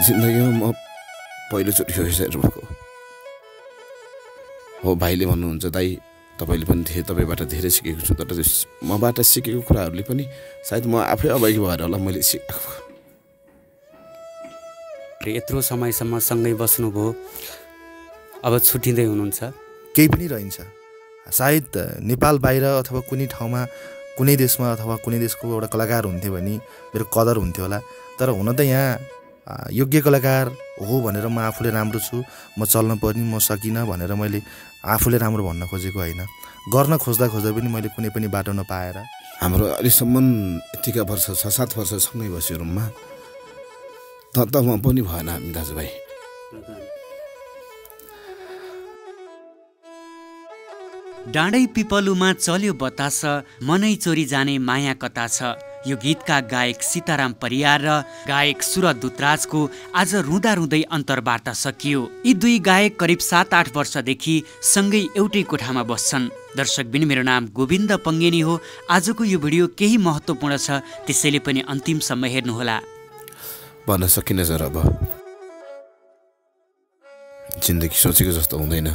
जिन्दगीमा म पहिलोचोटि यो हेर्नु भएको हो। भाइले भन्नुहुन्छ दाइ तपाईँले पनि धेरै तपाईँबाट धेरै सिकेको छु तर मबाट सिकेको कुराहरूले पनि सायद म आफै अभागी भएर होला मैले सिकेको यत्रो समयसम्म सँगै बस्नुभयो। अब छुट्टिँदै हुनुहुन्छ। केही पनि रहन्छ। सायद नेपाल बाहिर अथवा कुनै ठाउँमा कुनै देशमा अथवा कुनै देशको एउटा कलाकार हुन्थ्यो भने मेरो कदर हुन्थ्यो होला। तर हुन त यहाँ योग्य कलाकार हो भनेर म आफूले राम्रो छु म चल्न पर्ने म सकिनँ भनेर मैले आफूले राम्रो भन्न खोजेको होइन। गर्न खोज्दा खोज्दा पनि मैले कुनै पनि बाटो नपाएर। हाम्रो अहिलेसम्म यतिका वर्ष छ सात वर्ष सँगै बस्यो रुममा। त त म पनि भएन हामी दाजुभाइ। डाँडै पिपलुमा चल्यो बतास मनै चोरी जाने माया कता छ? यो गीतका गायक सीताराम परियार र गायक सुरत दुतराजको आज रुँदा रुँदै अन्तर्वार्ता सकियो। यी दुई गायक करिब सात आठ वर्षदेखि सँगै एउटै कोठामा बस्छन्। दर्शक बिन मेरो नाम गोविन्द पङ्गेनी हो। आजको यो भिडियो केही महत्त्वपूर्ण छ त्यसैले पनि अन्तिमसम्म हेर्नुहोला। भन्न सकिन सर अब। जिन्दगी सोचेको जस्तो हुँदैन।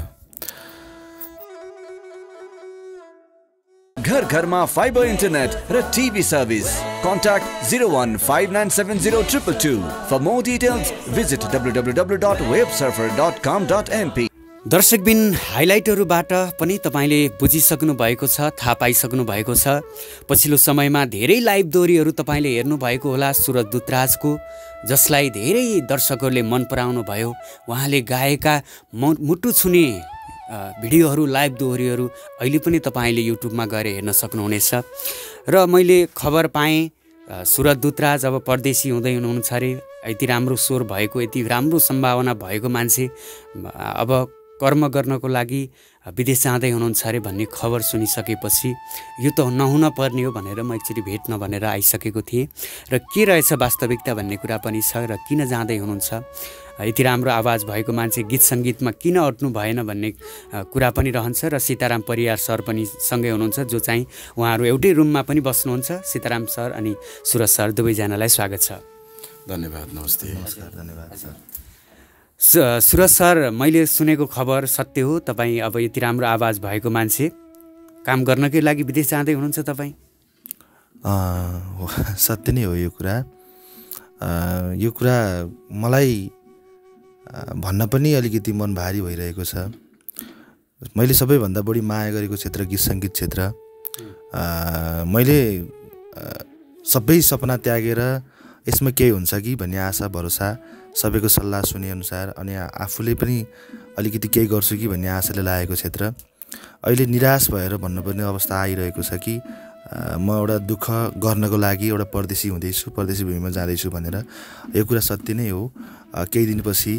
घर घरमा फाइबर इन्टरनेट र TV service contact zero one five nine seven zero triple two for more details visit W W W dot web surfer dot com dot MP दर्शकबिन हाइलाइटहरूबाट पनि तपाईँले बुझिसक्नु भएको छ थाहा पाइसक्नु भएको छ। पछिल्लो समयमा धेरै लाइभ दोहोरीहरू तपाईँले हेर्नुभएको होला सुरत दुतराजको जसलाई धेरै दर्शकहरूले मन पराउनु भयो उहाँले गाएका मुटु छुने भिडियोहरू लाइभ दोहोरीहरू अहिले पनि तपाईँले युट्युबमा गएर हेर्न सक्नुहुनेछ। र मैले खबर पाएँ सुरत दूतराज अब परदेशी हुँदै हुनुहुन्छ अरे। यति राम्रो स्वर भएको यति राम्रो सम्भावना भएको मान्छे अब कर्म गर्नको लागि विदेश जाँदै हुनुहुन्छ अरे भन्ने खबर सुनिसकेपछि यो त नहुन पर्ने हो भनेर म एकचोटि भेट्न भनेर आइसकेको थिएँ। र के रहेछ वास्तविकता भन्ने कुरा पनि छ र किन जाँदै हुनुहुन्छ? यति राम्रो आवाज भएको मान्छे गीत सङ्गीतमा किन अट्नु भएन भन्ने कुरा पनि रहन्छ र सीताराम परियार सर पनि सँगै हुनुहुन्छ जो चाहिँ उहाँहरू एउटै रुममा पनि बस्नुहुन्छ। सीताराम सर अनि सुरज सर दुवैजनालाई स्वागत छ। धन्यवाद नमस्ते। नमस्कार धन्यवाद सर। सुरज सर मैले सुनेको खबर सत्य हो। तपाईँ अब यति राम्रो आवाज भएको मान्छे काम गर्नकै लागि विदेश जाँदै हुनुहुन्छ तपाईँ? सत्य नै हो यो कुरा। यो कुरा मलाई भन्न पनि अलिकति मन भारी भइरहेको छ। मैले सबैभन्दा बढी माया गरेको क्षेत्र गीत सङ्गीत क्षेत्र। मैले सबै सपना त्यागेर यसमा केही हुन्छ कि भन्ने आशा भरोसा सबैको सल्लाह सुनेअनुसार अनि आफूले पनि अलिकति केही गर्छु कि भन्ने आशाले लागेको क्षेत्र। अहिले निराश भएर भन्नुपर्ने अवस्था आइरहेको छ कि म एउटा दुःख गर्नको लागि एउटा परदेशी हुँदैछु परदेशी भूमिमा जाँदैछु भनेर। यो कुरा सत्य नै हो। केही दिनपछि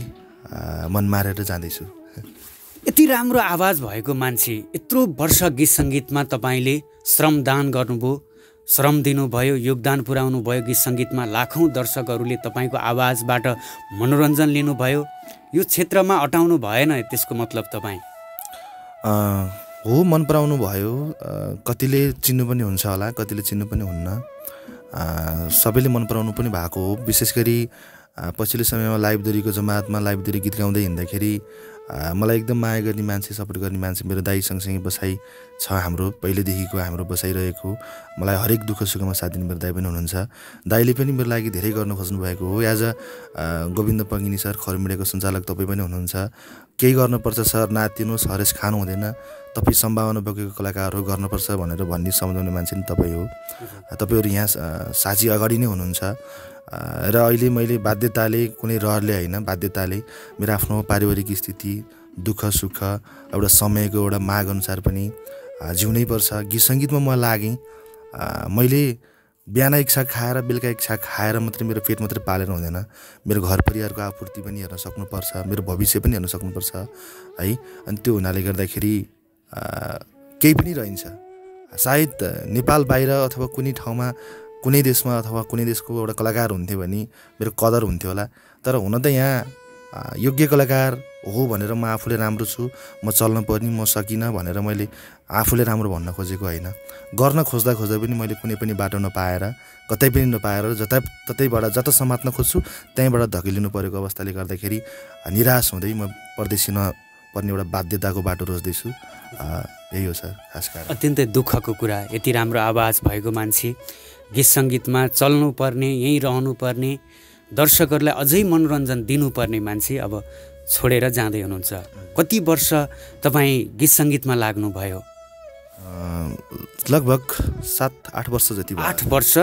मन मारेर जाँदैछु। यति राम्रो आवाज भएको मान्छे यत्रो वर्ष गीत सङ्गीतमा तपाईँले श्रमदान गर्नुभयो। श्रम दिनुभयो योगदान पुर्याउनु भयो गीत सङ्गीतमा लाखौँ दर्शकहरूले तपाईँको आवाजबाट मनोरञ्जन लिनुभयो। यो क्षेत्रमा अटाउनु भएन त्यसको मतलब तपाईँ? हो मन पराउनु भयो। कतिले चिन्नु पनि हुन्छ होला कतिले चिन्नु पनि हुन्न। सबैले मन पराउनु पनि भएको हो। विशेष गरी पछिल्लो समयमा लाइभ दोरीको जमातमा लाइभ दोरी गीत गाउँदै हिँड्दाखेरि मलाई एकदम माया गर्ने मान्छे सपोर्ट गर्ने मान्छे मेरो दाई सँगसँगै बसाइ छ हाम्रो पहिलेदेखिको हाम्रो बसाइरहेको। मलाई हरेक दुःख सुखमा साथ दिने मेरो दाई पनि हुनुहुन्छ। दाईले पनि मेरो लागि धेरै गर्न खोज्नु भएको हो। As a Govind Pangeni sir खरमिडियाको सञ्चालक तपाईँ पनि हुनुहुन्छ। केही गर्नुपर्छ सर नातिनुहोस् हरेस खानु हुँदैन। तपाईँ सम्भावना बोकेको कलाकार हो गर्नुपर्छ भनेर भन्ने सम्झाउने मान्छे नि तपाईँ हो। तपाईँहरू यहाँ साझी अगाडि नै हुनुहुन्छ। र अहिले मैले बाध्यताले कुनै रहरले होइन बाध्यताले मेरो आफ्नो पारिवारिक स्थिति दुःख सुख एउटा समयको एउटा माग अनुसार पनि जिउनै पर्छ। गीत सङ्गीतमा म लागेँ। मैले बिहान इच्छा खाएर बेलुका इच्छा खाएर मात्रै मेरो पेट मात्रै पालेर हुँदैन। मेरो घर परिवारको आपूर्ति पनि हेर्न सक्नुपर्छ मेरो भविष्य पनि हेर्न सक्नुपर्छ है? अनि त्यो हुनाले गर्दाखेरि केही पनि रहन्छ। सायद नेपाल बाहिर अथवा कुनै ठाउँमा कुनै देशमा अथवा कुनै देशको एउटा कलाकार हुन्थ्यो भने मेरो कदर हुन्थ्यो होला। तर हुन त यहाँ योग्य कलाकार हो भनेर म आफूले राम्रो छु म चल्न पर्ने म सकिनँ भनेर मैले आफूले राम्रो भन्न खोजेको होइन। गर्न खोज्दा खोज्दा पनि मैले कुनै पनि बाटो नपाएर कतै पनि नपाएर जता ततैबाट जता समात्न खोज्छु त्यहीँबाट धकिलिनु परेको अवस्थाले गर्दाखेरि निराश हुँदै म परदेशी नपर्ने एउटा बाध्यताको बाटो रोज्दैछु। यही हो सर खास कारण। अत्यन्तै दुःखको कुरा यति राम्रो आवाज भएको मान्छे गीत सङ्गीतमा चल्नुपर्ने यहीँ रहनुपर्ने दर्शकहरूलाई अझै मनोरञ्जन दिनुपर्ने मान्छे अब छोडेर जाँदै हुनुहुन्छ। कति वर्ष तपाईँ गीत सङ्गीतमा लाग्नुभयो? लगभग सात आठ वर्ष जति आठ वर्ष?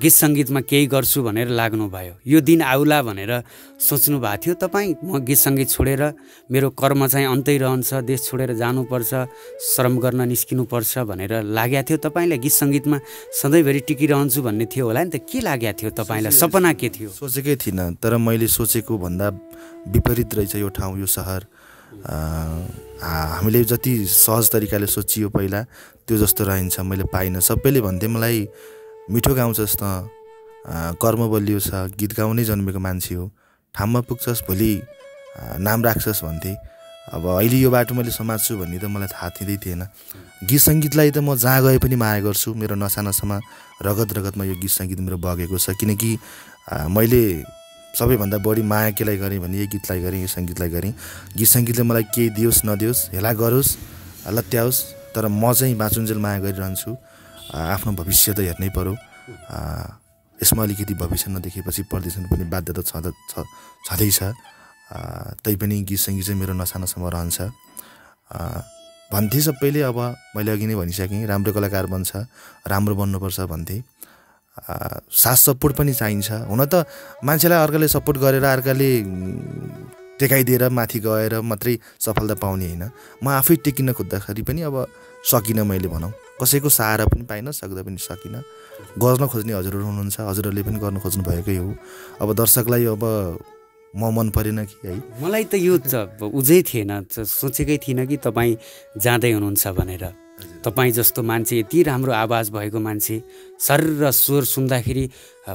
गीत सङ्गीतमा केही गर्छु भनेर लाग्नुभयो। यो दिन आउला भनेर सोच्नु भएको थियो। तपाईँ म गीत सङ्गीत छोडेर मेरो कर्म चाहिँ अन्तै रहन्छ देश छोडेर जानुपर्छ श्रम गर्न निस्किनुपर्छ भनेर लागेको थियो। तपाईँलाई गीत सङ्गीतमा सधैँभरि टिकिरहन्छु भन्ने थियो होला नि त। के लागेको थियो तपाईँलाई? सपना के थियो? सोचेकै थिइनँ तर मैले सोचेको भन्दा विपरीत रहेछ यो ठाउँ यो सहर। हामीले जति सहज तरिकाले सोचियो पहिला त्यो जस्तो रहन्छ। मैले पाइनँ। सबैले भन्थे मलाई मिठो गाउँछस् त। कर्म बलियो छ। गीत गाउनै जन्मेको मान्छे हो। ठाउँमा पुग्छस् भोलि नाम राख्छस् भन्थे। अब अहिले यो बाटो मैले समात्छु भन्ने त मलाई थाहा थिँदै थिएन। गीत सङ्गीतलाई त म जहाँ गए पनि माया गर्छु। मेरो नसा नसामा रगत रगतमा यो गीत सङ्गीत मेरो बगेको छ। किनकि मैले सबैभन्दा बढी माया केलाई गरेँ भने यही गीतलाई गरेँ यो सङ्गीतलाई गरेँ। गीत सङ्गीतले मलाई केही दियोस् नदियोस् हेला गरोस् लत्याओस् तर म चाहिँ बाँचुन्जेल माया गरिरहन्छु। आफ्नो भविष्य त हेर्नै पऱ्यो यसमा अलिकति भविष्य नदेखेपछि परदेशन पनि बाध्यता छँद छँदैछ। तैपनि गीत सङ्गीत चाहिँ मेरो नसा नसामा रहन्छ भन्थे सबैले अब मैले अघि नै भनिसकेँ राम्रो कलाकार बन्छ राम्रो बन्नुपर्छ भन्थे। साथ सपोर्ट पनि चाहिन्छ। हुन त मान्छेलाई अर्काले सपोर्ट गरेर अर्काले टेकाइदिएर माथि गएर मात्रै सफलता पाउने होइन। म आफै टेकिन खोज्दाखेरि पनि अब सकिनँ मैले भनौँ। कसैको सहारा पनि पाइनँ सक्दा पनि सकिनँ। गर्न खोज्ने हजुरहरू हुनुहुन्छ हजुरहरूले पनि गर्न खोज्नु भएकै हो। अब दर्शकलाई अब म मन परेन कि है। मलाई त यो उझै थिएन सोचेकै थिइनँ कि तपाईँ जाँदै हुनुहुन्छ भनेर। तपाईँ जस्तो मान्छे यति राम्रो आवाज भएको मान्छे सर र स्वर सुन्दाखेरि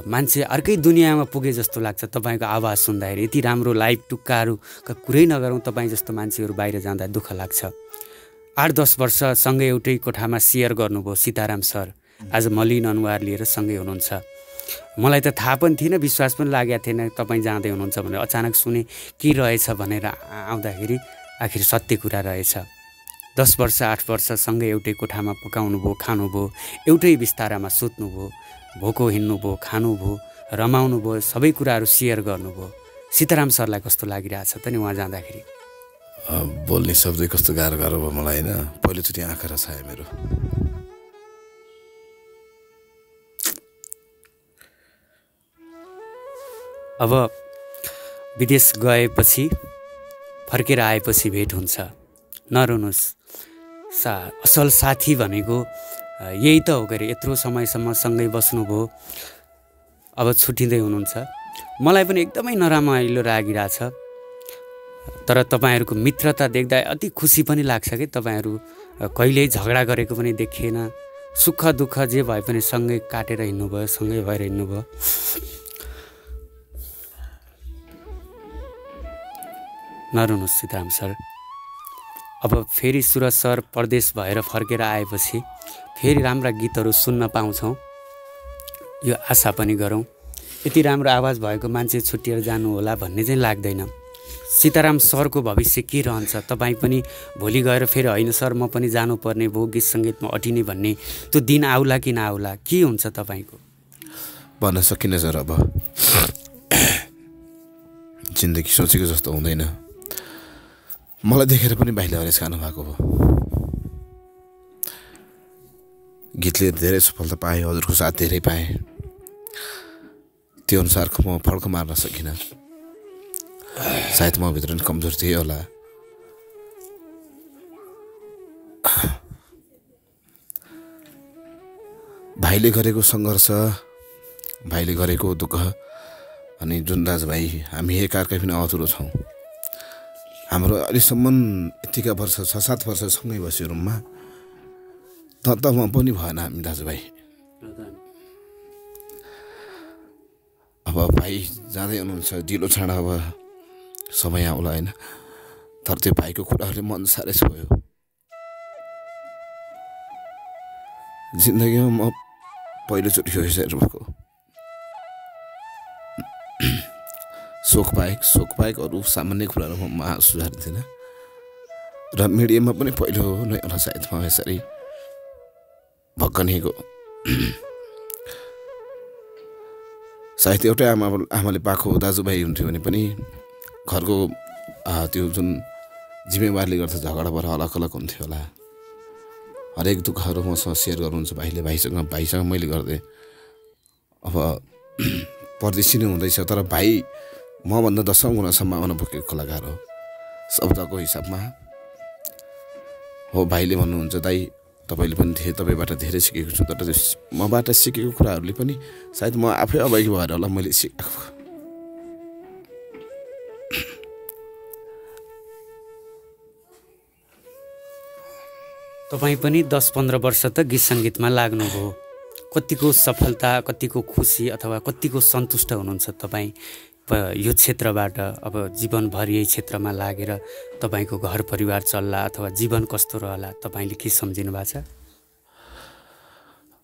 मान्छे अर्कै दुनियाँमा पुगे जस्तो लाग्छ तपाईँको आवाज सुन्दाखेरि। यति राम्रो लाइभ टुक्काहरूका कुरै नगरौँ तपाईँ जस्तो मान्छेहरू बाहिर जाँदा दुःख लाग्छ। आठ दस वर्ष सँगै एउटै कोठामा सेयर गर्नुभयो सीताराम सर। आज मलिन अनुहार लिएर सँगै हुनुहुन्छ। मलाई त थाहा पनि थिएन विश्वास पनि लागेको थिएन तपाईँ जाँदै हुनुहुन्छ भनेर अचानक सुने के रहेछ भनेर आउँदाखेरि आखिर सत्य कुरा रहेछ। दस वर्ष आठ वर्ष सँगै एउटै कोठामा पकाउनु भयो खानुभयो एउटै बिस्तारामा सुत्नुभयो भोको हिँड्नुभयो खानुभयो रमाउनु भयो सबै कुराहरू सेयर गर्नुभयो सीताराम सरलाई कस्तो लागिरहेछ त नि उहाँ जाँदाखेरि? बोल्ने शब्दै कस्तो गाह्रो गाह्रो भयो मलाई होइन। पहिलोचोटि आँखा रसायो मेरो। अब विदेश गएपछि फर्केर आएपछि भेट हुन्छ। नरुनुहोस्। सा असल साथी भनेको यही त हो के यत्रो समयसम्म सँगै बस्नुभयो। अब छुट्टिँदै हुनुहुन्छ। मलाई पनि एकदमै नरमाइलो लागिरहेछ तर तपाईँहरूको मित्रता देख्दा अति खुसी पनि लाग्छ कि तपाईँहरू कहिल्यै झगडा गरेको पनि देखिएन। सुख दुःख जे भए पनि सँगै काटेर हिँड्नुभयो सँगै भएर हिँड्नुभयो। नरुनुहोस् सीताराम सर। अब फेरि सुरज सर परदेश भएर फर्केर आएपछि फेरि राम्रा गीतहरू सुन्न पाउँछौँ। यो आशा पनि गरौँ। यति राम्रो आवाज भएको मान्छे छुट्टिएर जानु होला भन्ने चाहिँ लाग्दैन। सीताराम सरको भविष्य के रहन्छ तपाईँ पनि भोलि गएर फेरि होइन सर म पनि जानुपर्ने भयो गीत सङ्गीतमा अटिने भन्ने त्यो दिन आउला कि नआउला के हुन्छ तपाईँको? भन्न सकिनँ सर अब। जिन्दगी सोचेको जस्तो हुँदैन। मलाई देखेर पनि भाइले हरेस खानु भएको भयो गीतले धेरै सफलता पाएँ हजुरको साथ धेरै पाएँ। त्यो अनुसारको म फड्को मार्न सकिनँ। सायद म भित्र पनि कमजोर थिएँ होला। भाइले गरेको सङ्घर्ष भाइले गरेको दुःख अनि जुन दाजुभाइ हामी एकअर्कै पनि अधुरो छौँ। हाम्रो अहिलेसम्म यतिका वर्ष छ सात वर्ष सँगै बस्यो रुममा त तमा पनि भएन हामी दाजुभाइ। अब भाइ जाँदै हुनुहुन्छ ढिलो छाडा अब समय आउला होइन। तर त्यो भाइको कुराहरूले मन साह्रै छोयो। जिन्दगीमा म पहिलोचोटि यो हेर्नुभएको। शोक बाहेक शोक बाहेक अरू सामान्य कुराहरू म सुधार्दिनँ र मिडियामा पनि पहिलो नै होला सायद म यसरी भक्कनिएको सायद एउटै आमा आमाले पाएको दाजुभाइ हुन्थ्यो भने पनि घरको त्यो जुन जिम्मेवारले गर्दा झगडा भएर अलग अलग हुन्थ्यो होला। हरेक दुःखहरू मसँग सेयर गर्नुहुन्छ भाइले भाइसँग भाइसँग मैले गर्दै। अब परदेशी नै हुँदैछ तर भाइ मभन्दा दसौँ गुणा सम्भावना कलाकार हो। शब्दको हिसाबमा। हो भाइले भन्नुहुन्छ दाइ तपाईँले पनि धेरै तपाईँबाट धेरै सिकेको छु तर मबाट सिकेको कुराहरूले पनि सायद म आफै अभागी भएर होला मैले सिकाएको तपाईँ पनि दस पन्ध्र वर्ष त गीत सङ्गीतमा लाग्नुभयो। कतिको सफलता कतिको खुसी अथवा कतिको सन्तुष्ट हुनुहुन्छ तपाईँ। यो क्षेत्रबाट अब जीवनभर यही क्षेत्रमा लागेर तपाईँको घर परिवार चल्ला अथवा जीवन कस्तो रहला तपाईँले के सम्झिनु भएको छ?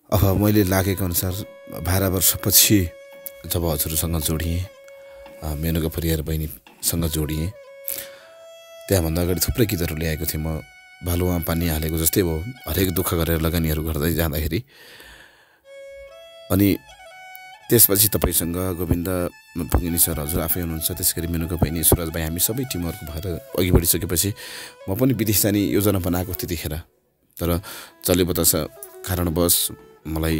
अब मैले लागेको अनुसार बाह्र वर्षपछि जब हजुरसँग जोडिएँ मेनुका परिवार बहिनीसँग जोडिएँ त्यहाँभन्दा अगाडि थुप्रै गीतहरू ल्याएको थिएँ म। बालुवा पानी हालेको जस्तै भयो। हरेक दुःख गरेर लगानीहरू गर्दै जाँदाखेरि अनि त्यसपछि तपाईँसँग गोविन्द भङ्गिनी सर हजुर आफै हुनुहुन्छ। त्यस गरी मेनुका बहिनी सुरज भाइ हामी सबै टिमहरूको भएर अघि बढिसकेपछि म पनि विदेश जाने योजना बनाएको त्यतिखेर। तर चले बतास कारणवश मलाई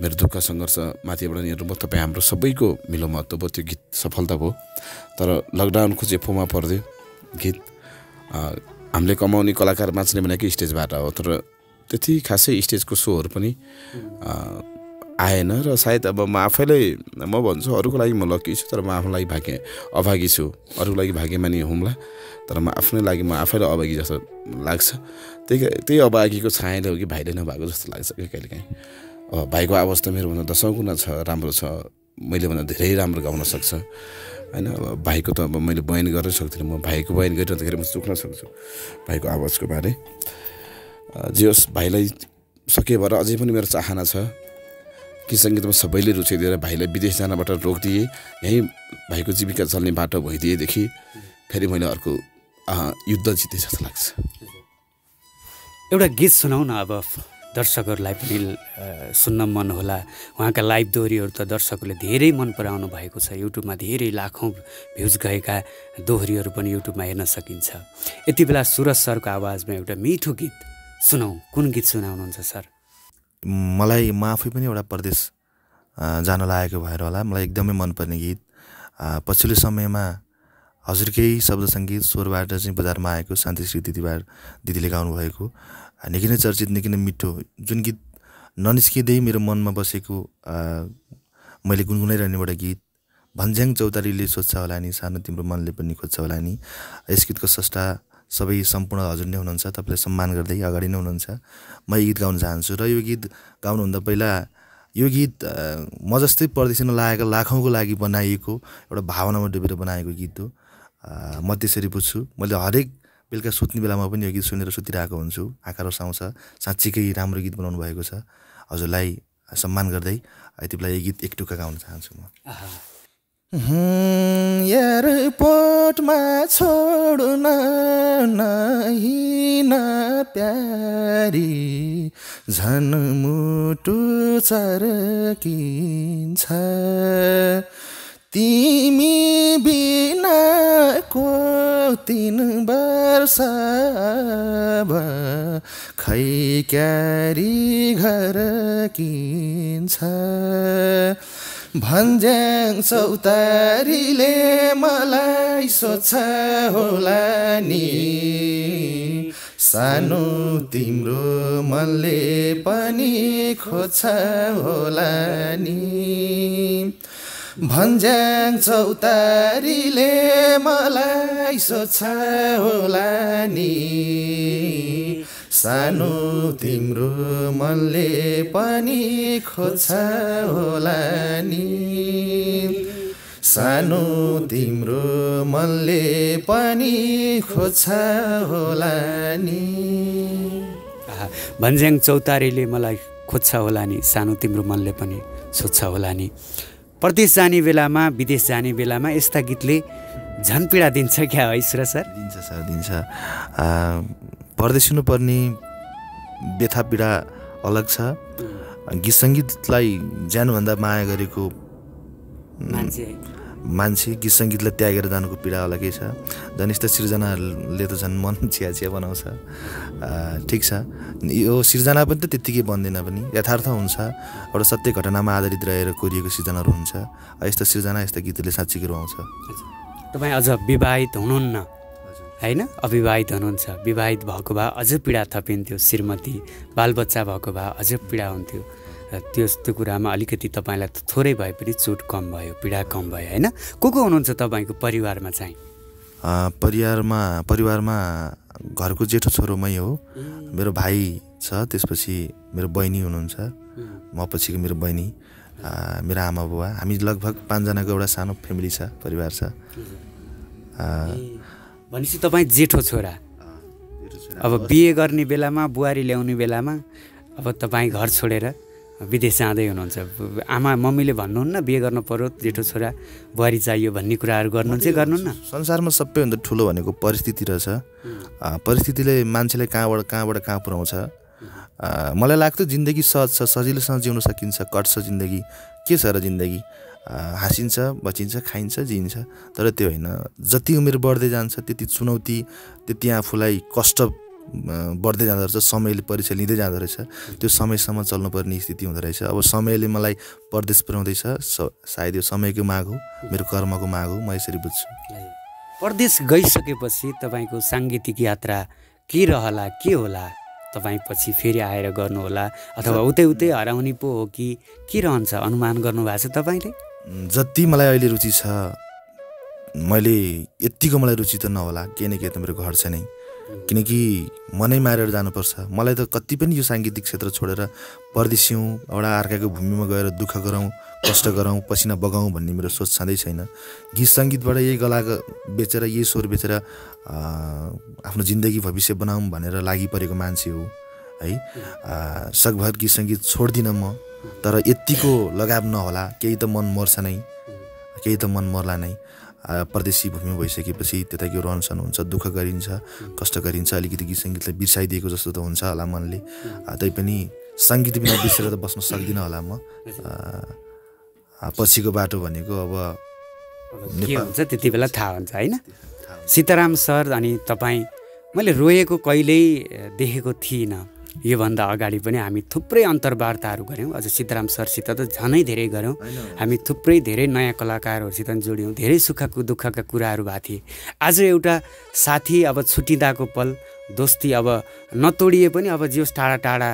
मेरो दुःख सङ्घर्ष माथिबाट हेर्नुभयो तपाईँ हाम्रो सबैको मिलो महत्त्व भयो। त्यो गीत सफलता भयो। तर लकडाउनको चेपोमा परिदियो गीत हामीले कमाउने कलाकार बाँच्ने भनेकै स्टेजबाट हो। तर त्यति खासै स्टेजको सोहरू पनि आएन र सायद अब म आफैलाई म भन्छु अरूको लागि म लक्की छु तर म आफ्नो लागि भाग्य अभागी छु। अरूको लागि भाग्यमानी हुम्ला तर म आफ्नै लागि म आफैलाई अभागी जस्तो लाग्छ। त्यही त्यही अभागीको छायाले हो कि भाइले नभएको जस्तो लाग्छ कि कहिलेकाहीँ। अब भाइको आवाज त मेरोभन्दा दसौँ गुणा छ राम्रो छ। मैले भन्दा धेरै राम्रो गाउन सक्छ। होइन अब भाइको त अब मैले बयान गर्न सक्दिनँ। म भाइको बयान गरिरहँदाखेरि म चुक्न सक्छु भाइको आवाजको बारे। जे होस् भाइलाई सके भएर अझै पनि मेरो चाहना छ। गीत सङ्गीतमा सबैले रुचाइदिएर भाइलाई विदेश जानबाट रोकिदिए यहीँ भाइको जीविका चल्ने बाटो भइदिएदेखि फेरि मैले अर्को युद्ध जिते जस्तो लाग्छ। एउटा गीत सुनाउ न अब दर्शकहरूलाई पनि सुन्न मन होला। उहाँका लाइभ दोहोरीहरू त दर्शकहरूले धेरै मन पराउनु भएको छ। युट्युबमा धेरै लाखौँ भ्युज गएका दोहोरीहरू पनि युट्युबमा हेर्न सकिन्छ। यति बेला सुरज सरको आवाजमा एउटा मिठो गीत सुनाऊ कुन गीत सुनाउनुहुन्छ सर? मलाई म आफै पनि एउटा प्रदेश जान लागेको भएर होला। मलाई एकदमै मनपर्ने गीत। पछिल्लो समयमा हजुरकै शब्द सङ्गीत स्वरबाट चाहिँ बजारमा आएको शान्तिश्री दिदीबाट दिदीले गाउनुभएको। निकै नै चर्चित निकै नै मिठो। जुन गीत ननिस्किँदै मेरो मनमा बसेको मैले गुनगुनाइरहने एउटा गीत भन्ज्याङ चौतारीले सोध्छ होला नि सानो तिम्रो मनले पनि खोज्छ होला नि। यस गीतको स्रष्टा सबै सम्पूर्ण हजुर नै हुनुहुन्छ तपाईँलाई सम्मान गर्दै अगाडि नै हुनुहुन्छ। म यो गीत गाउन चाहन्छु र यो गीत गाउनुभन्दा पहिला यो गीत म जस्तै परदेशीमा लागेका लाखौँको लागि बनाइएको एउटा भावनामा डुबेर बनाएको गीत हो। म त्यसरी बुझ्छु। मैले हरेक बेलुका सुत्ने बेलामा पनि यो गीत सुनेर सुतिरहेको हुन्छु। आँखा रसाउँछ साँच्चीकै राम्रो गीत बनाउनु भएको छ। हजुरलाई सम्मान गर्दै यति बेला यो गीत एक टुक्का गाउन चाहन्छु म। एयरपोर्टमा छोड्न नहिन प्यारी। झन् मुटु चर्किन्छ तिमी बिनाको तिन वर्ष खै क्यारी घर किन्छ। भन्ज्याङ चौतारीले मलाई सोध्छ होला नि। सानो तिम्रो मनले पनि खोज्छ होला नि। भन्ज्याङ चौतारीले मलाई सोध्छ होला नि। सानो तिम्रो मनले पनि खोज्छ होला नि। सानो तिम्रो मनले पनि खोज्छ होला नि। भन्ज्याङ चौतारीले मलाई खोज्छ होला नि सानो तिम्रो मनले पनि सोध्छ होला नि। परदेश जाने बेलामा विदेश जाने बेलामा यस्ता गीतले झन् पीडा दिन्छ क्या है सुर सर? दिन्छ सर दिन्छ। परदेशिनु पर्ने व्यथा पीडा अलग छ। गीत सङ्गीतलाई ज्यानभन्दा माया गरेको मान्छे। गीत सङ्गीतलाई त्यागेर जानुको पीडा अलगै छ। झन् यस्तो सिर्जनाहरूले त झन् मन चिया चिया बनाउँछ ठिक छ। यो सिर्जना पनि त त्यत्तिकै बन्दैन पनि। यथार्थ हुन्छ। एउटा सत्य घटनामा आधारित रहेर कोरिएको सिर्जनाहरू हुन्छ। यस्तो सिर्जना यस्तो गीतहरूले साँच्चीकै रुवाउँछ तपाईँ अझ विवाहित हुनुहुन्न। होइन? अविवाहित हुनुहुन्छ। विवाहित भएको भए अझ पीडा थपिन्थ्यो। श्रीमती बालबच्चा भएको भए अझ पीडा हुन्थ्यो। र त्यो त्यो कुरामा अलिकति तपाईँलाई त थोरै भए पनि चोट कम भयो पीडा कम भयो होइन? को को हुनुहुन्छ तपाईँको परिवारमा चाहिँ? परिवारमा परिवारमा घरको जेठो छोरो मै हो मेरो भाइ छ त्यसपछि मेरो बहिनी हुनुहुन्छ। म पछिको मेरो बहिनी। मेरो आमा बुबा। हामी लगभग पाँचजनाको एउटा सानो फ्यामिली छ परिवार छ। भनेपछि तपाईँ जेठो छोरा। अब बिहे गर्ने बेलामा बुहारी ल्याउने बेलामा अब तपाईँ घर छोडेर विदेश जाँदै हुनुहुन्छ। आमा मम्मीले भन्नुहुन्न बिहे गर्नु पर्यो जेठो छोरा बुहारी चाहियो भन्ने कुराहरू गर्नुहुन्छ कि गर्नुहुन्न? संसारमा सबैभन्दा ठुलो भनेको परिस्थिति रहेछ। परिस्थितिले मान्छेलाई कहाँबाट कहाँबाट कहाँ पुऱ्याउँछ? मलाई लाग्थ्यो जिन्दगी सहज छ सजिलोसँग जिउन सकिन्छ कट्छ जिन्दगी। के छ र जिन्दगी? हाँसिन्छ बचिन्छ खाइन्छ जिइन्छ। तर त्यो होइन जति उमेर बढ्दै जान्छ त्यति चुनौती त्यति आफूलाई कष्ट बढ्दै जाँदो रहेछ समयले परिचय लिँदै जाँदो रहेछ। त्यो समयसम्म चल्नुपर्ने स्थिति हुँदो रहेछ। अब समयले मलाई परदेश पुर्याउँदैछ स- सायद यो समयको माग हो मेरो कर्मको माग हो म यसरी बुझ्छु। परदेश गइसकेपछि तपाईँको साङ्गीतिक यात्रा के रहला के होला? तपाईँ पछि फेरि आएर गर्नुहोला अथवा उतै उतै हराउने पो हो कि के रहन्छ? अनुमान गर्नुभएको छ तपाईँले? जति मलाई अहिले रुचि छ मैले यत्तिको मलाई रुचि त नहोला केही न केही त मेरो घर छ नै। किनकि मनै मारेर जानुपर्छ। मलाई त कति पनि यो साङ्गीतिक क्षेत्र छोडेर परदेशियौँ एउटा अर्काको भूमिमा गएर दुःख गरौँ कष्ट गरौँ पसिना बगाउँ भन्ने मेरो सोच छँदै छैन। गीत सङ्गीतबाट यही गलाको बेचेर यही स्वर बेचेर आफ्नो जिन्दगी भविष्य बनाऊँ भनेर लागि परेको मान्छे हो है? सकभर गीत सङ्गीत छोड्दिनँ म। तर यत्तिको लगाव नहोला केही त मन मर्छ नै। केही त मन मर्ला नै। परदेशी भूमि भइसकेपछि त्यता के रहनसहन हुन्छ दुःख गरिन्छ कष्ट गरिन्छ अलिकति गीत सङ्गीतलाई बिर्साइदिएको जस्तो त हुन्छ होला मनले। तैपनि सङ्गीत बिना बिर्सेर त बस्न सक्दिनँ होला म। पछिको बाटो भनेको अब के हुन्छ त्यति बेला थाहा हुन्छ होइन? सीताराम सर अनि तपाईँ मैले रोएको कहिल्यै देखेको थिइनँ। योभन्दा अगाडि पनि हामी थुप्रै अन्तर्वार्ताहरू गऱ्यौँ। अझ सीताराम सरसित त झनै धेरै गऱ्यौँ। हामी थुप्रै धेरै नयाँ कलाकारहरूसित पनि जोड्यौँ। धेरै सुखको दुःखका कुराहरू भएको थिए आज एउटा साथी अब छुट्टिँदाको पल दोस्ती अब नतोडिए पनि अब जियोस् टाढा टाढा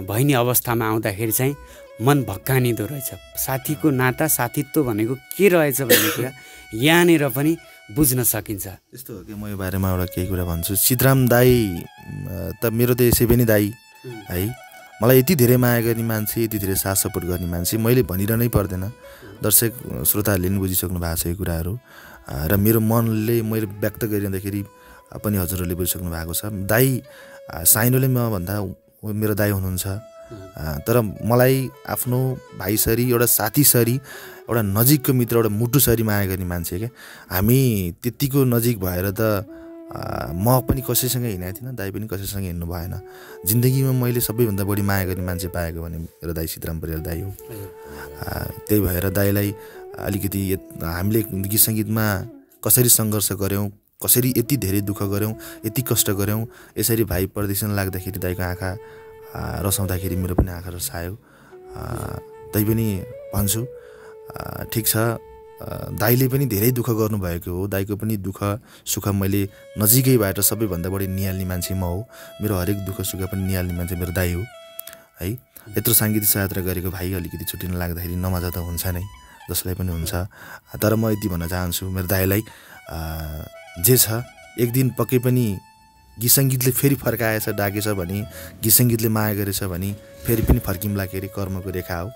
भइने अवस्थामा आउँदाखेरि चाहिँ मन भक्कानिदो रहेछ। साथीको नाता साथीत्व भनेको के रहेछ भन्ने कुरा यहाँनिर पनि बुझ्न सकिन्छ। यस्तो हो कि म यो बारेमा एउटा केही कुरा भन्छु। सीताराम दाई त मेरो त यसै पनि दाई। है? मलाई यति धेरै माया गर्ने मान्छे यति धेरै साथ सपोर्ट गर्ने मान्छे मैले भनिरहनै पर्दैन। दर्शक श्रोताहरूले पनि बुझिसक्नु भएको छ यो कुराहरू। र मेरो मनले मैले व्यक्त गरिरहँदाखेरि पनि हजुरहरूले बुझिसक्नु भएको छ। दाई साइनोले मभन्दा मेरो दाई हुनुहुन्छ। तर मलाई आफ्नो भाइसरी एउटा साथीसरी एउटा नजिकको मित्र एउटा मुटुसरी माया गर्ने मान्छे क्या। हामी त्यत्तिको नजिक भएर त म पनि कसैसँग हिँडेको थिइनँ दाई पनि कसैसँग हिँड्नु भएन। जिन्दगीमा मैले सबैभन्दा बढी माया गर्ने मान्छे पाएको भने मेरो दाई सीताराम परियार दाई हो। त्यही भएर दाईलाई अलिकति हामीले गीत सङ्गीतमा कसरी सङ्घर्ष गऱ्यौँ कसरी यति धेरै दुःख गऱ्यौँ यति कष्ट गऱ्यौँ यसरी भाइ परदेशमा लाग्दाखेरि दाईको आँखा रसाउँदाखेरि मेरो पनि आँखा रसायो। आ, तैपनि भन्छु ठिक छ। दाईले पनि धेरै दुःख गर्नुभएको हो। दाईको पनि दुःख सुख मैले नजिकैबाट सबैभन्दा बढी निहाल्ने मान्छे म हो। मेरो हरेक दुःख सुख पनि निहाल्ने मान्छे मेरो दाई हो। है यत्रो साङ्गीतिक सहायता गरेको भाइ अलिकति छुट्टिन लाग्दाखेरि नमजा त हुन्छ नै जसलाई पनि हुन्छ। तर म यति भन्न चाहन्छु मेरो दाईलाई जे छ एक दिन पक्कै पनि गीत सङ्गीतले फेरि फर्काएछ डाकेछ भने गीत सङ्गीतले माया गरेछ भने फेरि पनि फर्किउँलाखेरि कर्मको रेखा हो।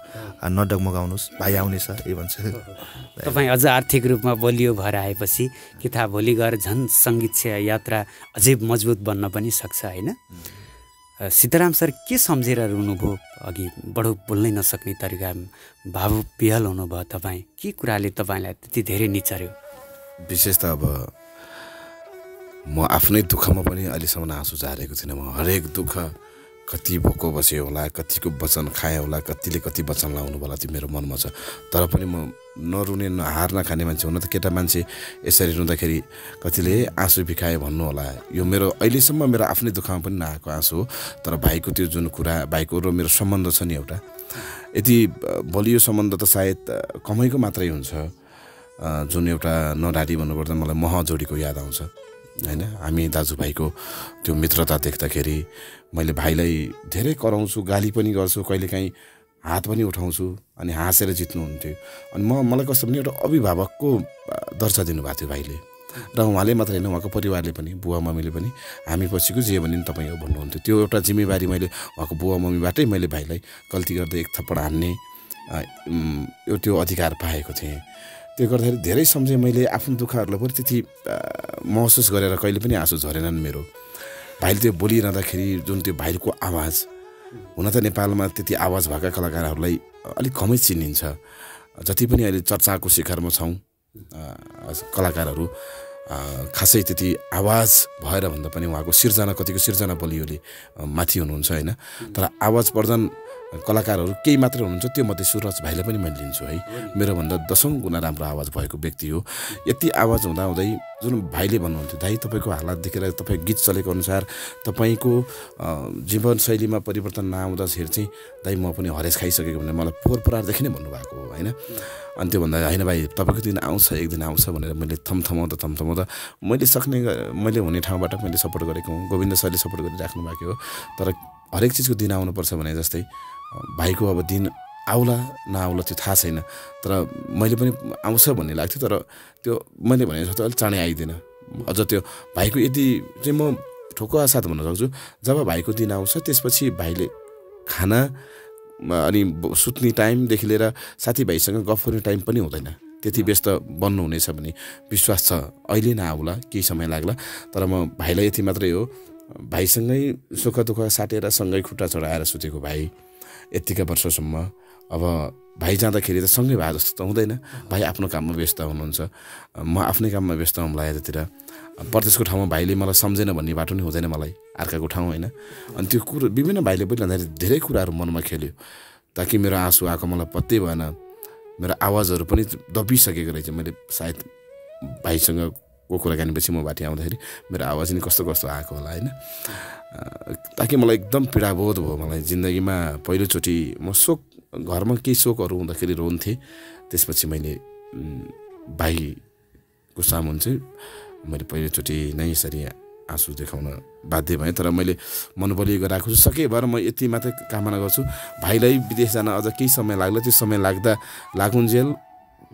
नडगमगाउनुहोस् भाइ आउनेछ यही भन्छु। तपाईँ अझ आर्थिक रूपमा बलियो भएर आएपछि कि थाहा भोलि गएर झन् सङ्गीत से- यात्रा अझै मजबुत बन्न पनि सक्छ होइन? सीताराम सर के सम्झेर रुनुभयो? अघि बडो बोल्नै नसक्ने तरिका भावु पिहल हुनुभयो तपाईँ। के कुराले तपाईँलाई त्यति धेरै निचर्यो? विशेष त अब म आफ्नै दुःखमा पनि अहिलेसम्म आँसु झारेको थिइनँ म हरेक दुःख कति भोको बस्यो होला कतिको वचन खाएँ होला कतिले कति वचन लाउनु होला त्यो मेरो मनमा छ। तर पनि म नरुने नहार नखाने मान्छे हुन त केटा मान्छे यसरी रुँदाखेरि कतिले आँसु भिखाए भन्नु होला। यो मेरो अहिलेसम्म मेरो आफ्नै दुःखमा पनि नआएको आँसु हो। तर भाइको त्यो जुन कुरा भाइको र मेरो सम्बन्ध छ नि एउटा यति बलियो सम्बन्ध त सायद अ, कमाइको मात्रै हुन्छ। जुन एउटा नडाडी भन्नुपर्दा मलाई मह जोडीको याद आउँछ। होइन हामी दाजुभाइको त्यो मित्रता देख्दाखेरि मैले भाइलाई धेरै कराउँछु गाली पनि गर्छु कहिलेकाहीँ हात पनि उठाउँछु अनि हाँसेर जित्नुहुन्थ्यो। अनि म मलाई कस्तो भने एउटा अभिभावकको दर्जा दिनुभएको थियो भाइले। र उहाँले मात्रै होइन उहाँको परिवारले पनि बुवा मम्मीले पनि हामी पछिको जे भने नि तपाईँ हो भन्नुहुन्थ्यो। त्यो एउटा जिम्मेवारी मैले उहाँको बुवा मम्मीबाटै मैले भाइलाई गल्ती गर्दै एक थप्पड हान्ने यो त्यो अधिकार पाएको थिएँ। त्यो गर्दाखेरि धेरै सम्झेँ मैले आफ्नो दुःखहरूलाई पनि त्यति महसुस गरेर कहिले पनि आँसु झरेनन् मेरो। भाइले त्यो बोलिरहँदाखेरि जुन त्यो भाइको आवाज हुन त नेपालमा त्यति आवाज भएका कलाकारहरूलाई अलिक कमै चिनिन्छ। जति पनि अहिले चर्चाको शिखरमा छौँ कलाकारहरू खासै त्यति आवाज भएर भन्दा पनि उहाँको सिर्जना कतिको सिर्जना बलियोले माथि हुनुहुन्छ होइन? तर आवाज प्रधान कलाकारहरू केही मात्रै हुनुहुन्छ त्यो मध्ये सुरज भाइलाई पनि मैले लिन्छु है। मेरो भन्दा दसौँ गुणा राम्रो आवाज भएको व्यक्ति हो। यति आवाज हुँदाहुँदै जुन भाइले भन्नुहुन्थ्यो दाइ तपाईँको हालत देखेर तपाईँ गीत चलेको अनुसार तपाईँको जीवनशैलीमा परिवर्तन नआउँदाखेरि चाहिँ दाइ म पनि हरेस खाइसकेको भनेर मलाई पोहोर परारदेखि नै भन्नुभएको हो होइन? अनि त्यो भन्दा होइन भाइ तपाईँको दिन आउँछ एक दिन आउँछ भनेर मैले थमथमाउँदा थमथमाउँदा मैले सक्ने मैले हुने ठाउँबाट मैले सपोर्ट गरेको हुँ। गोविन्द सरले सपोर्ट गरिराख्नु भएको हो। तर हरेक चिजको दिन आउनुपर्छ भने जस्तै भाइको अब दिन आउला नआउला त्यो थाहा छैन। तर मैले पनि आउँछ भन्ने लाग्थ्यो तर त्यो मैले भने जस्तो अलिक चाँडै आइदिएन। अझ त्यो भाइको यदि चाहिँ म ठोको साथ भन्न सक्छु जब भाइको दिन आउँछ त्यसपछि भाइले खाना अनि सुत्ने टाइमदेखि लिएर साथीभाइसँग गफ गर्ने टाइम पनि हुँदैन। त्यति व्यस्त बन्नुहुनेछ भन्ने विश्वास छ अहिले नआउला केही समय लाग्ला। तर म भाइलाई यति मात्रै हो भाइसँगै सुख दुःख साटेर सँगै खुट्टा चढाएर सुतेको भाइ यत्तिका वर्षसम्म। अब भाइ जाँदाखेरि त सँगै भए जस्तो त हुँदैन। भाइ आफ्नो काममा व्यस्त हुनुहुन्छ। म आफ्नै काममा व्यस्त हुँला यतातिर परदेशको ठाउँमा भाइले मलाई सम्झेन भन्ने बाटो नै हुँदैन मलाई। अर्काको ठाउँ होइन। अनि त्यो कुरो विभिन्न भाइले बोलिरहँदाखेरि धेरै कुराहरू मनमा खेल्यो। ताकि मेरो आँसु आएको मलाई पत्तै भएन। मेरो आवाजहरू पनि दबिसकेको रहेछ। मैले सायद भाइसँग को कुराकानीपछि म बाटी आउँदाखेरि मेरो आवाज नि कस्तो कस्तो आएको होला होइन? ताकि मलाई एकदम पीडाबोध भयो मलाई जिन्दगीमा। पहिलोचोटि म शोक घरमा केही शोकहरू हुँदाखेरि रोन्थेँ। त्यसपछि मैले भाइको सामुन चाहिँ मैले पहिलोचोटि नै यसरी आँसु देखाउन बाध्य भएँ। तर मैले मनोबली गराएको छु सके भएर म यति मात्रै कामना गर्छु। भाइलाई विदेश जान अझ केही समय लाग्ला। त्यो समय लाग्दा लागुन्जेल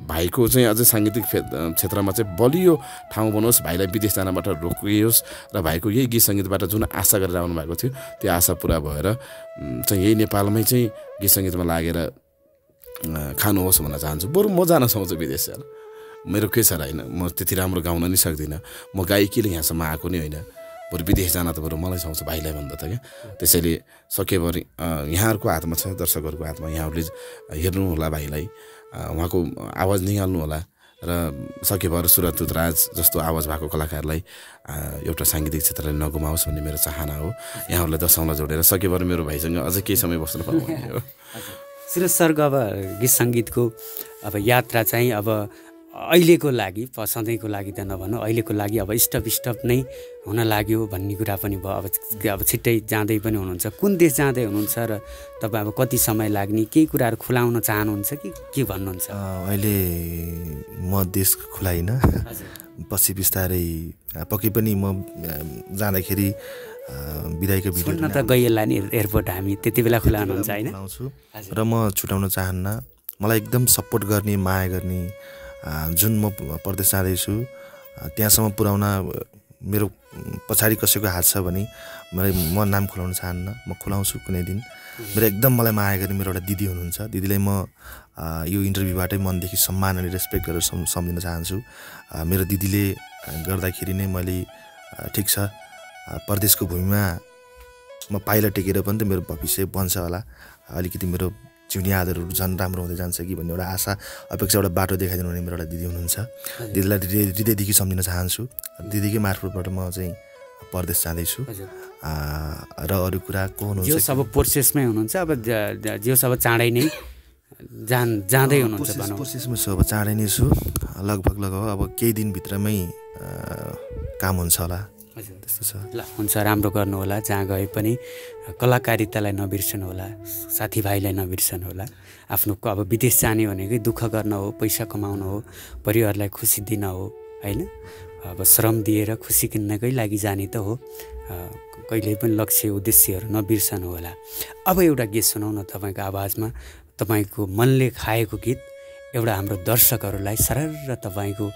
भाइको चाहिँ अझै साङ्गीतिक क्षेत्रमा चाहिँ बलियो ठाउँ बनोस् भाइलाई विदेश जानबाट रोकियोस् र भाइको यही गीत सङ्गीतबाट जुन आशा गरेर आउनु भएको थियो त्यो आशा पुरा भएर चाहिँ यही नेपालमै चाहिँ गीत सङ्गीतमा लागेर खानुहोस् भन्न चाहन्छु। बरु म जान सक्छु विदेश यार। मेरो के छ र होइन? म त्यति राम्रो गाउन नि सक्दिनँ। म गायकीले यहाँसम्म आएको नै होइन। बरु विदेश जान त बरु मलाई सक्छ भाइलाई भन्दा त क्या। त्यसैले सकेभरि यहाँहरूको हातमा छ दर्शकहरूको हातमा यहाँहरूले हेर्नु होला भाइलाई। उहाँको आवाज निकाल्नु होला र सकेभर सुरत दुतराज जस्तो आवाज भएको कलाकारलाई एउटा साङ्गीतिक क्षेत्रले नगुमाओस् भन्ने मेरो चाहना हो। यहाँहरूलाई दसौँलाई जोडेर सकेभर मेरो भाइसँग अझै केही समय बस्नु पाउँ भन्ने हो। सुरज सरको अब गीत सङ्गीतको अब यात्रा चाहिँ अब अहिलेको लागि सधैँको लागि त नभनौँ अहिलेको लागि अब स्टप स्टप नै हुन लाग्यो भन्ने कुरा पनि भयो। अब अब छिट्टै जाँदै पनि हुनुहुन्छ। कुन देश जाँदै हुनुहुन्छ र तपाईँ अब कति समय लाग्ने केही कुराहरू खुलाउन चाहनुहुन्छ कि के भन्नुहुन्छ? अहिले म देश खुलाइनँ। पछि बिस्तारै पक्कै पनि म जाँदाखेरि अ, विदाईको भिडियो त गइएला नि एयरपोर्ट हामी त्यति बेला खुलाउनुहुन्छ होइन? बनाउँछु र म छुटाउन चाहन्न मलाई एकदम सपोर्ट गर्ने माया गर्ने जुन म प्रदेश जाँदैछु त्यहाँसम्म पुर्याउन मेरो पछाडि कसैको हात छ भने मैले म नाम खुलाउन चाहन्न म खुलाउँछु कुनै दिन। मेरो एकदम मलाई माया गर्ने मेरो एउटा दिदी हुनुहुन्छ। दिदीलाई म यो इन्टरभ्यूबाटै मनदेखि सम्मान अनि रेस्पेक्ट गरेर सम् सम्झिन चाहन्छु। मेरो दिदीले गर्दाखेरि नै मैले ठिक छ परदेशको भूमिमा म पाइला टेकेर पनि त मेरो भविष्य बन्छ होला। अलिकति मेरो जिउने आदरहरू झन् राम्रो हुँदै जान्छ कि भन्ने एउटा आशा अपेक्षा एउटा बाटो देखाइदिनु हुने मेरो एउटा दिदी हुनुहुन्छ। दिदीलाई हृदय हृदयदेखि सम्झिन चाहन्छु। दिदीकै मार्फतबाट म चाहिँ परदेश जाँदैछु। र अरू कुरा को जो हुनुहुन्छ सब प्रोसेसमै हुनुहुन्छ अब ज- सब चाँडै नै जान जाँदै हुनुहुन्छ प्रोसेसमा छु अब चाँडै नै छु। लगभग लगभग अब केही दिनभित्रमै काम हुन्छ होला। हजुर त्यस्तो छ ल हुन्छ राम्रो गर्नु होला जहाँ गए पनि कलाकारितालाई नबिर्सनु होला साथीभाइलाई नबिर्सनु होला आफ्नो अब विदेश जाने भनेकै दुःख गर्न हो पैसा कमाउनु हो परिवारलाई खुसी दिन हो होइन? अब श्रम दिएर खुसी किन्नकै लागि जाने त हो। अ, कहिल्यै पनि लक्ष्य उद्देश्यहरू नबिर्सनु होला अब एउटा गीत सुनाउ न तपाईँको आवाजमा तपाईँको मनले खाएको गीत एउटा हाम्रो दर्शकहरूलाई सरर र तपाईँको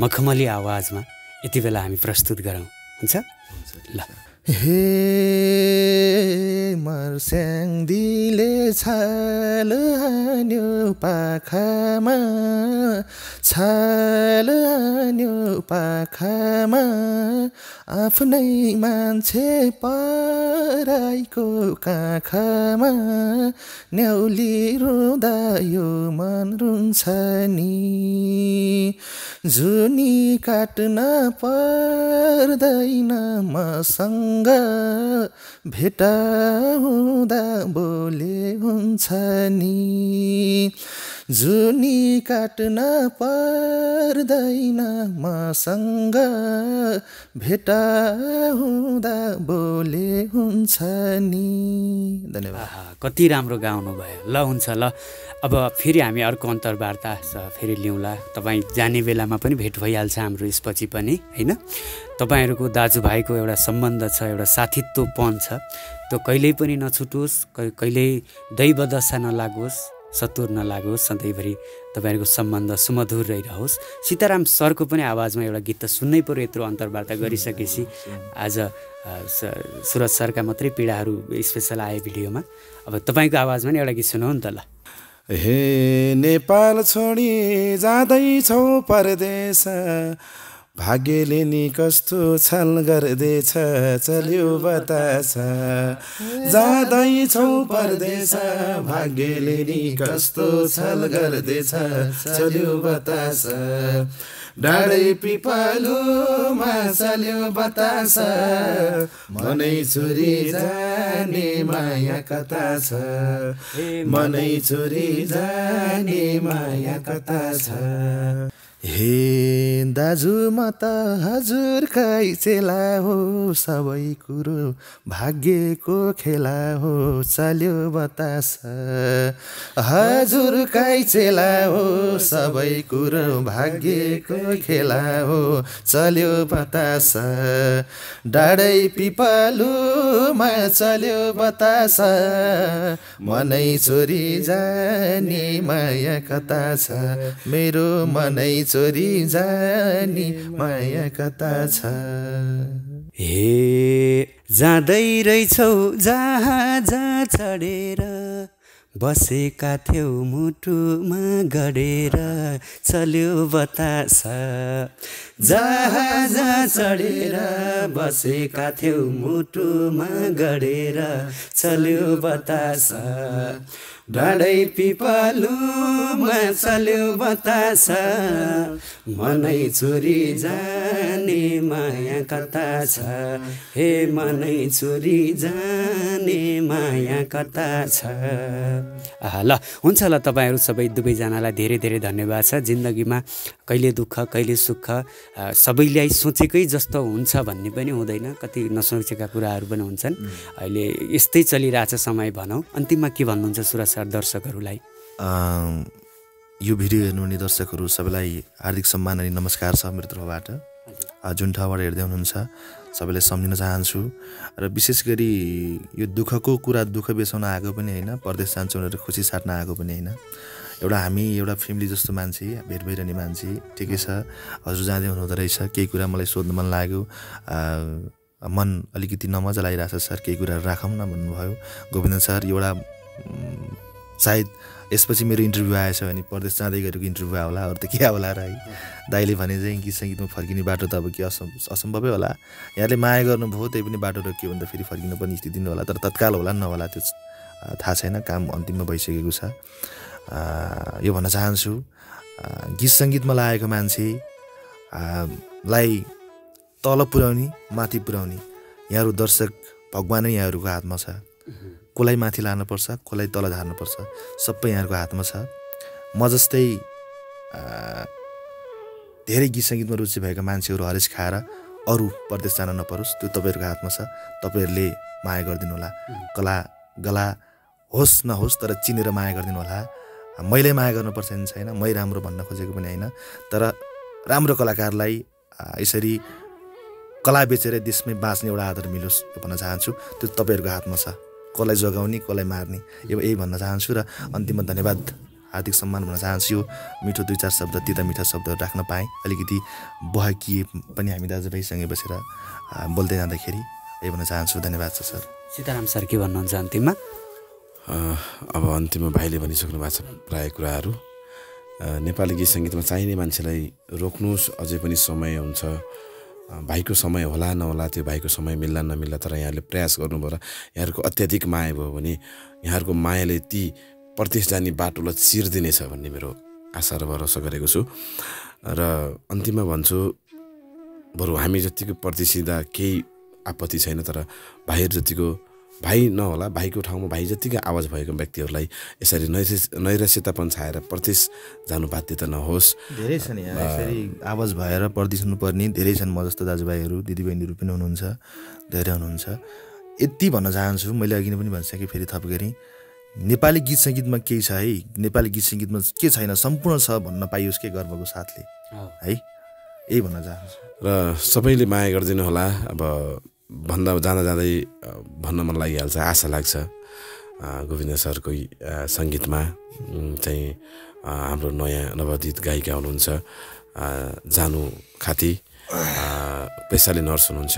मखमली आवाजमा यति बेला हामी प्रस्तुत गरौँ। हुन्छ? ल। हे मर्स्याङ दिले छाल हान्यो पाखामा छाल हान्यो पाखामा आफ्नै मान्छे पराइको काखमा न्याउली रुँदा यो मन रुन्छ नि। जुनी काट्न पर्दैन मसँग भेटा हुँदा बोले हुन्छ नि। जुनी काट्न पर्दैन मसँग भेटा हुँदा बोले हुन्छ नि। धन्यवाद। कति राम्रो गाउनु भयो। ल हुन्छ ल। अब फेरि हामी अर्को अन्तर्वार्ता फेरि लिउँला तपाईँ जाने बेलामा पनि भेट भइहाल्छ हाम्रो यसपछि पनि होइन? तपाईँहरूको दाजुभाइको एउटा सम्बन्ध छ एउटा साथीत्वपन छ। त्यो कहिल्यै पनि नछुटोस् कहिल्यै दैव दशा नलागोस्। सतुर नलागोस् सधैँभरि तपाईँहरूको सम्बन्ध सुमधुर रहिरहोस्। सीताराम सरको पनि आवाजमा एउटा गीत त सुन्नै पऱ्यो यत्रो अन्तर्वार्ता गरिसकेपछि। आज सुरज सरका मात्रै पीडाहरू स्पेसल आए भिडियोमा। अब तपाईँको आवाजमा नि एउटा गीत सुनाउ नि त ल। हे नेपाल छोडी जाँदैछौ परदेश। भाग्यले नि कस्तो छल गर्दैछ चल्यो बतास जाँदैछौ परदेश भाग्यले नि कस्तो छल गर्दैछ चल्यो बतास डाँडै पिपालुमा चल्यो बतास मनै छोरी जाने माया कता छ मनै छोरी जाने माया कता छ हे दाजु म त हजुरकै चेला हो। सबै कुरो भाग्यको खेला हो। चल्यो बतास। हजुरकै चेला हो। सबै कुरो भाग्यको खेला हो। चल्यो बतास। डाँडै पिपालुमा चल्यो बतास। मनै छोरी जाने माया कता छ? मेरो मनै छोरी जाने माया कता छ? हे जाँदै रहेछौ जहाज चढेर बसेका थियौ मुटुमा गढेर चल्यो बतास। जहाज चढेर बसेका थियौ मुटुमा गढेर चल्यो बतास। डाँडै पिपलुमा चल्यो बतास। मनै छोरी जाने माया कता छ हे मनै छोरी जाने माया कता छ ल हुन्छ ल तपाईँहरू सबै दुवैजनालाई धेरै धेरै धन्यवाद छ। जिन्दगीमा कहिले दुःख कहिले सुख सबैलाई सोचेकै जस्तो हुन्छ भन्ने पनि हुँदैन। कति नसोचेका कुराहरू पनि हुन्छन्। अहिले यस्तै चलिरहेछ समय भनौँ। अन्तिममा के भन्नुहुन्छ सुरज सर दर्शकहरूलाई। यो भिडियो हेर्नुहुने दर्शकहरू सबैलाई हार्दिक सम्मान अनि नमस्कार छ मेरो तर्फबाट। जुन ठाउँबाट हेर्दै हुनुहुन्छ सबैलाई सम्झिन चाहन्छु। र विशेष गरी यो दुःखको कुरा दुःख बेचाउन आएको पनि होइन परदेश जान्छु भनेर खुसी साट्न आएको पनि होइन। एउटा हामी एउटा फ्यामिली जस्तो मान्छे भेट भइरहने मान्छे ठिकै छ। हजुर जाँदै हुनुहुँदो रहेछ। केही कुरा मलाई सोध्नु मन लाग्यो। मन अलिकति नमजा लागिरहेको छ सर। केही कुराहरू राखौँ न भन्नुभयो। गोविन्द सर एउटा सायद यसपछि मेरो इन्टरभ्यू आएछ भने परदेश जाँदै गरेको इन्टरभ्यू होला अरू त के होला है? दाइले भने चाहिँ गीत सङ्गीतमा फर्किने बाटो त अब के असम् असम्भवै होला। यहाँले माया गर्नुभयो त्यही पनि बाटो रोकियो भने त फेरि फर्किनु पर्ने स्थिति नै होला तर तत्काल होला नहोला त्यो थाहा छैन काम अन्तिममा भइसकेको छ। यो भन्न चाहन्छु गीत सङ्गीतमा लागेको मान्छे लाई तल पुर्याउने माथि पुर्याउने यहाँहरू दर्शक भगवानै यहाँहरूको हातमा छ। कसलाई माथि लानुपर्छ कसलाई तल झार्नुपर्छ सबै यहाँहरूको हातमा छ। म जस्तै धेरै गीत सङ्गीतमा रुचि भएका मान्छेहरू हरेस खाएर अरू परदेश जान नपरोस् त्यो तपाईँहरूको हातमा छ। तपाईँहरूले माया गरिदिनु होला। कला गला होस् नहोस् तर चिनेर माया गरिदिनु होला। मैले माया गर्नुपर्छ छैन मै राम्रो भन्न खोजेको पनि होइन। तर राम्रो कलाकारलाई यसरी कला बेचेर देशमै बाँच्ने एउटा आदर मिलोस् भन्न चाहन्छु। त्यो तपाईँहरूको हातमा छ। कसलाई जोगाउने कसलाई मार्ने। यो यही भन्न चाहन्छु र अन्तिममा धन्यवाद हार्दिक सम्मान भन्न चाहन्छु। यो मिठो दुई चार शब्द तिता मिठा शब्दहरू राख्न पाएँ। अलिकति बहकिए पनि हामी दाजुभाइसँगै बसेर बोल्दै जाँदाखेरि यही भन्न चाहन्छु। धन्यवाद छ सर। सीताराम सर के भन्नुहुन्छ अन्तिममा? अब अन्तिममा भाइले भनिसक्नु भएको छ प्रायः कुराहरू। नेपाली गीत सङ्गीतमा चाहिने मान्छेलाई रोक्नुहोस्। अझै पनि समय हुन्छ। भाइको समय होला नहोला त्यो भाइको समय मिल्ला नमिल्ला तर यहाँले प्रयास गर्नुभयो र यहाँहरूको अत्याधिक माया भयो भने यहाँहरूको मायाले ती प्रदेश जाने बाटोलाई चिर्दिनेछ भन्ने मेरो आशा र भरोसा गरेको छु। र अन्तिममा भन्छु बरु हामी जतिको प्रतिसिधा केही आपत्ति छैन तर भाइहरू जतिको भाइ नहोला भाइको ठाउँमा भाइ जतिकै आवाज भएको व्यक्तिहरूलाई यसरी नैरस नैराश्यतापन छाएर प्रदेश जानु बाध्यता नहोस्। धेरै छन् यहाँ। यसरी आवाज भएर पर्दिसनु पर्ने धेरै छन् म जस्तो दाजुभाइहरू दिदीबहिनीहरू पनि हुनुहुन्छ धेरै हुनुहुन्छ। यति भन्न चाहन्छु मैले अघि नै पनि भनिसकेँ फेरि थप गरेँ। नेपाली गीत सङ्गीतमा केही छ है? नेपाली गीत सङ्गीतमा के छैन? सम्पूर्ण छ भन्न पाइयोस् के गर्वको साथले? है? यही भन्न चाहन्छु। र सबैले माया गरिदिनु होला। अब भन्दा जाँदा जाँदै भन्न मन लागिहाल्छ आशा लाग्छ गोविन्द सरको सङ्गीतमा। चाहिँ हाम्रो नयाँ नवोदित गायिका हुनुहुन्छ जानु खाती पेसाले नर्स हुनुहुन्छ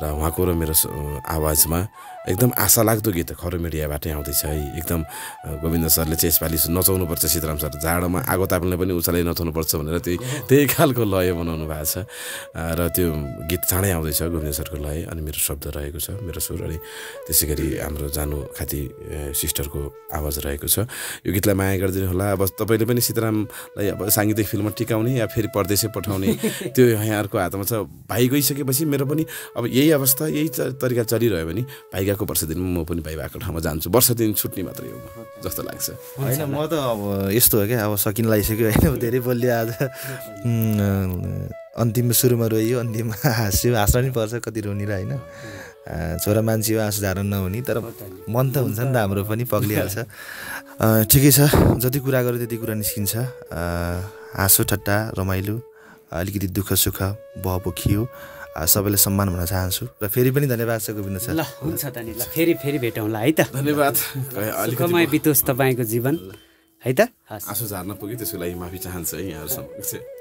र उहाँको र मेरो आवाजमा एकदम आशा लाग्दो गीत खरो मिडियाबाटै आउँदैछ है। एकदम गोविन्द सरले चाहिँ यसपालि नचाउनुपर्छ सीताराम सर। जाडोमा आगो ताप्ने पनि उचालै नचाउनुपर्छ भनेर त्यही त्यही खालको लय बनाउनु भएको छ। र त्यो गीत चाँडै आउँदैछ गोविन्द सरको लय अनि मेरो शब्द रहेको छ मेरो सुर अनि त्यसै गरी हाम्रो जानु खाती सिस्टरको आवाज रहेको छ। यो गीतलाई माया गरिदिनु होला। अब तपाईँले पनि सीतारामलाई अब साङ्गीतिक फिल्ममा टिकाउने या फेरि परदेशै पठाउने त्यो यहाँहरूको हातमा छ। भाइ गइसकेपछि मेरो पनि अब यही अवस्था यही तरिका चलिरह्यो भने भाइ गएको वर्ष दिनमा म पनि भाइ भएको ठाउँमा जान्छु। वर्ष दिन छुट्ने मात्रै हो जस्तो लाग्छ। होइन म त अब यस्तो हो क्या अब सकिन लागिसक्यो होइन धेरै बोलियो आज। उम्, अन्तिममा सुरुमा रोइयो अन्तिममा हाँस्यो हाँस्न नि पर्छ कति रोनी र होइन छोरा मान्छे हो आँसु धारण नहुने तर मन त हुन्छ नि त हाम्रो पनि पग्लिहाल्छ। ठिकै छ जति कुरा गर्यो त्यति कुरा निस्किन्छ। हाँसो ठट्टा रमाइलो अलिकति दुःख सुख बह पोखियो। आ, सबैलाई सम्मान भन्न चाहन्छु र फेरि पनि धन्यवाद छ गोविन्द सर। ल हुन्छ त नि ल फेरि फेरि भेटौँला है त? धन्यवाद। अलिकति सुखमय बितोस् तपाईँको जीवन है त? आँसु झार्न पुग्यो त्यसको लागि माफी चाहन्छु है यहाँहरू समक्ष